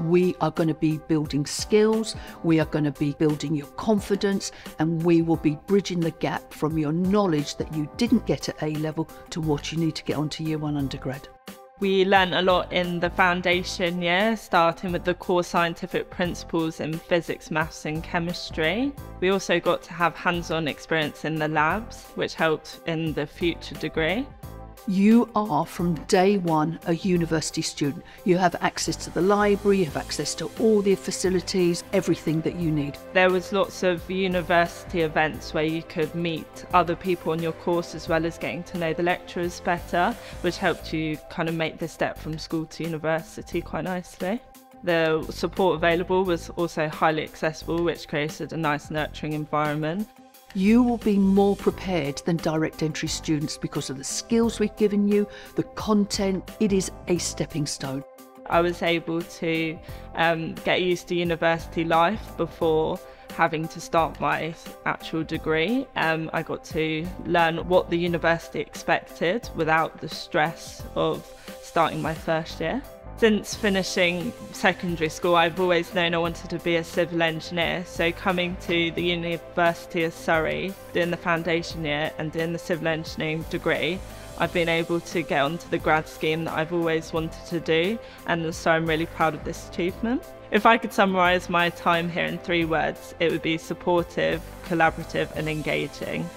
we are going to be building skills, we are going to be building your confidence, and we will be bridging the gap from your knowledge that you didn't get at A level to what you need to get onto year one undergrad. We learnt a lot in the foundation year, starting with the core scientific principles in physics, maths, and chemistry. We also got to have hands on experience in the labs, which helped in the future degree. You are from day one a university student. You have access to the library, you have access to all the facilities, everything that you need. There was lots of university events where you could meet other people on your course as well as getting to know the lecturers better, which helped you kind of make the step from school to university quite nicely. The support available was also highly accessible, which created a nice nurturing environment you will be more prepared than direct entry students because of the skills we've given you, the content. It is a stepping stone. I was able to um, get used to university life before having to start my actual degree. Um, I got to learn what the university expected without the stress of starting my first year. Since finishing secondary school, I've always known I wanted to be a civil engineer. So, coming to the University of Surrey, doing the foundation year and doing the civil engineering degree, I've been able to get onto the grad scheme that I've always wanted to do. And so, I'm really proud of this achievement. If I could summarise my time here in three words, it would be supportive, collaborative, and engaging.